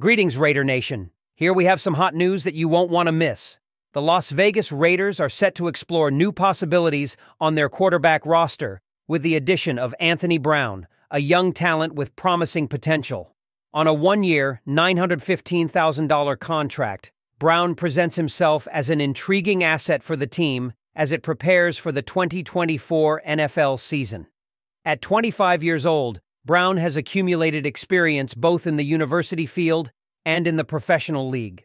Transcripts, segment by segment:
Greetings, Raider Nation. Here we have some hot news that you won't want to miss. The Las Vegas Raiders are set to explore new possibilities on their quarterback roster with the addition of Anthony Brown, a young talent with promising potential. On a one year, $915,000 contract, Brown presents himself as an intriguing asset for the team as it prepares for the 2024 NFL season. At 25 years old, Brown has accumulated experience both in the university field and in the professional league.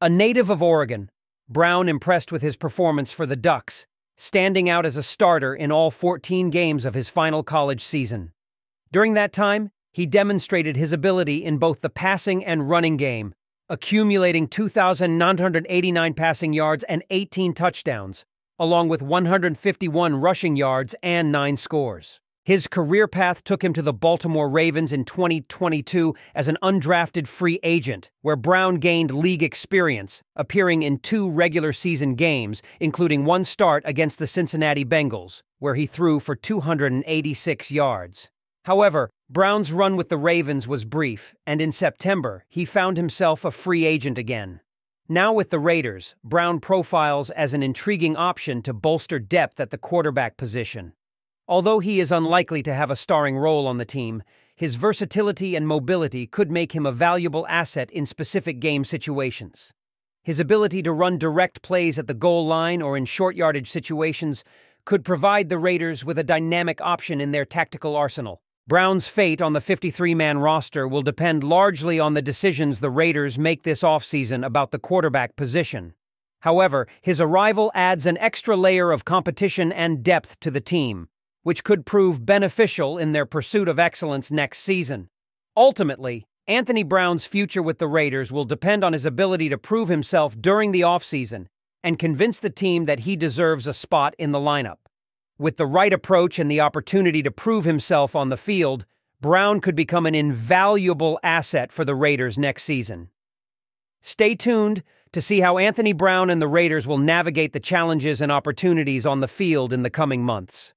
A native of Oregon, Brown impressed with his performance for the Ducks, standing out as a starter in all 14 games of his final college season. During that time, he demonstrated his ability in both the passing and running game, accumulating 2,989 passing yards and 18 touchdowns, along with 151 rushing yards and 9 scores. His career path took him to the Baltimore Ravens in 2022 as an undrafted free agent, where Brown gained league experience, appearing in two regular season games, including one start against the Cincinnati Bengals, where he threw for 286 yards. However, Brown's run with the Ravens was brief, and in September, he found himself a free agent again. Now with the Raiders, Brown profiles as an intriguing option to bolster depth at the quarterback position. Although he is unlikely to have a starring role on the team, his versatility and mobility could make him a valuable asset in specific game situations. His ability to run direct plays at the goal line or in short yardage situations could provide the Raiders with a dynamic option in their tactical arsenal. Brown's fate on the 53 man roster will depend largely on the decisions the Raiders make this offseason about the quarterback position. However, his arrival adds an extra layer of competition and depth to the team, which could prove beneficial in their pursuit of excellence next season. Ultimately, Anthony Brown's future with the Raiders will depend on his ability to prove himself during the offseason and convince the team that he deserves a spot in the lineup. With the right approach and the opportunity to prove himself on the field, Brown could become an invaluable asset for the Raiders next season. Stay tuned to see how Anthony Brown and the Raiders will navigate the challenges and opportunities on the field in the coming months.